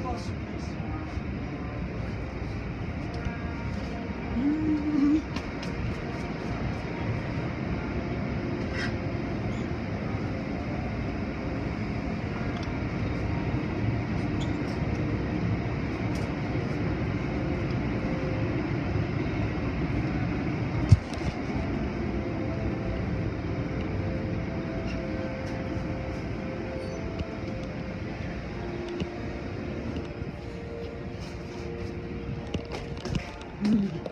posso, Cristo. Mm-hmm.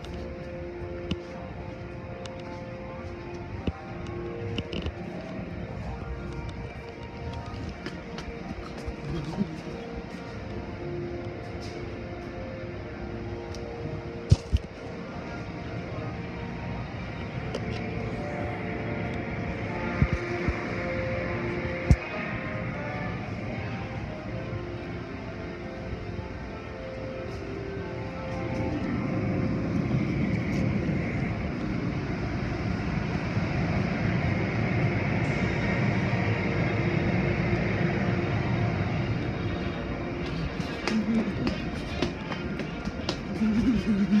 Mm-hmm.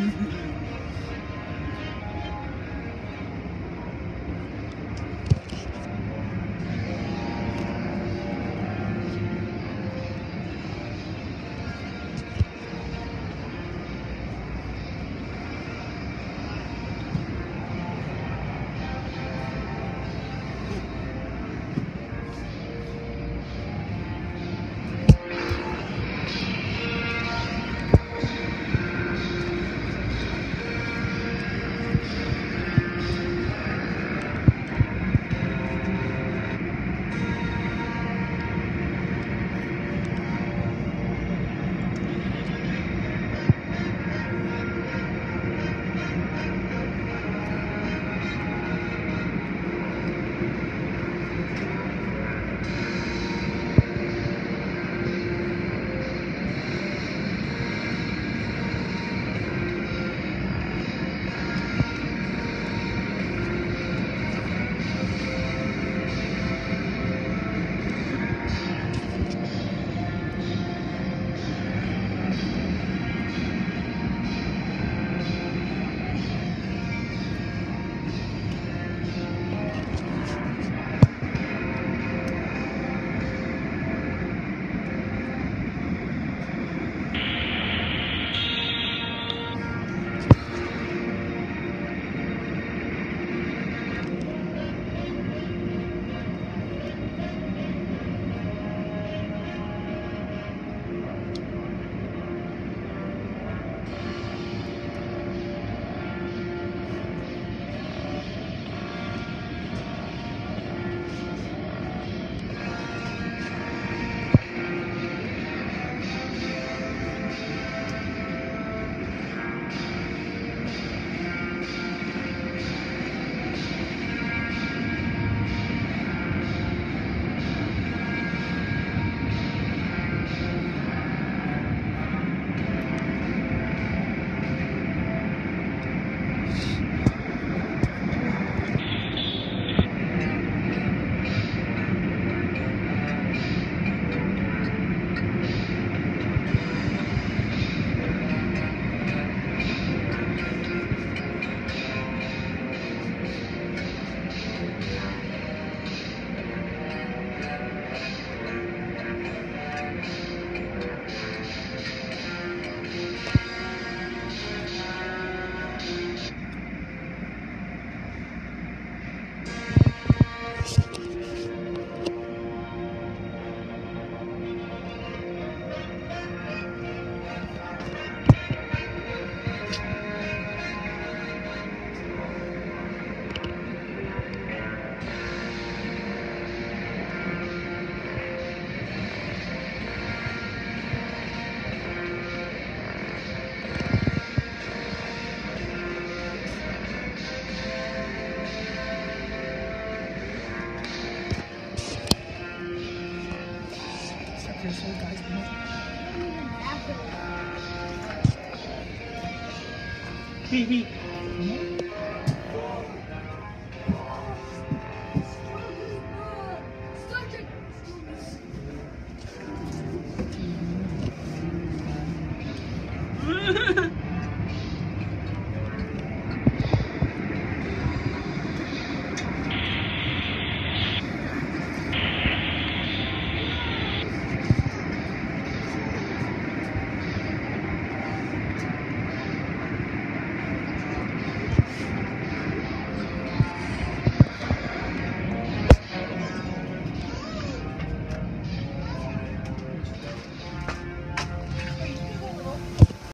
asshole guys. Wee wee. Ha ha ha.